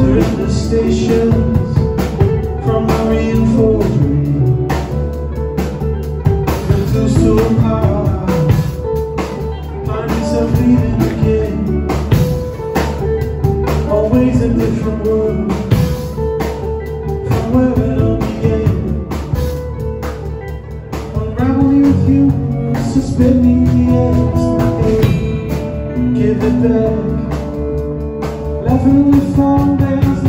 entering the stations from marine forgery. Reduced to a power, find yourself leaving again. Always a different world from where it all began. Unraveling with you, suspend me, yes, give it back. There's no